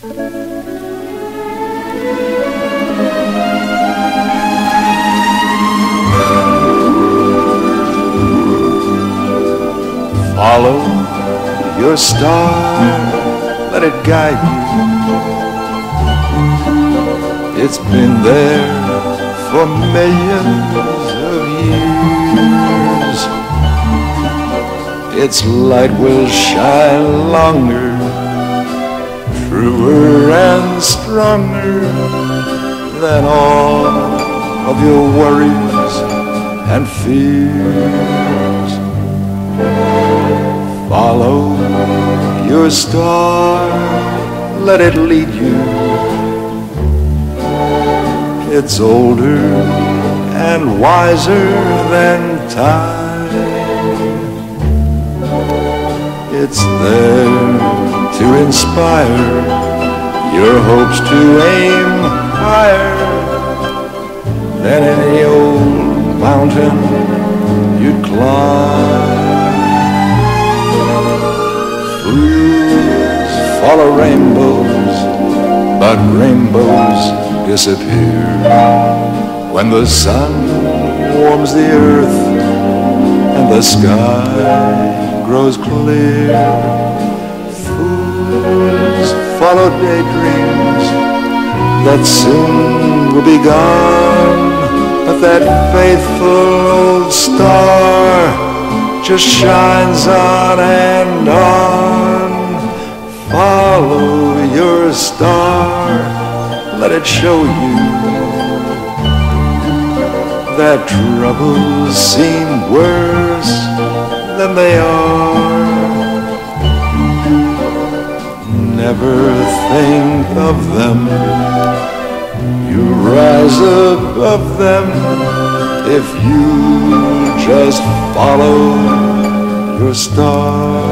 Follow your star, let it guide you. It's been there for millions of years. Its light will shine longer, truer and stronger than all of your worries and fears. Follow your star, let it lead you. It's older and wiser than time. It's there to inspire your hopes to aim higher than any old mountain you'd climb. Fools follow rainbows, but rainbows disappear when the sun warms the earth and the sky grows clear. Follow daydreams that soon will be gone, but that faithful old star just shines on and on. Follow your star, let it show you that troubles seem worse than they are. Never think of them, you rise above them if you just follow your star.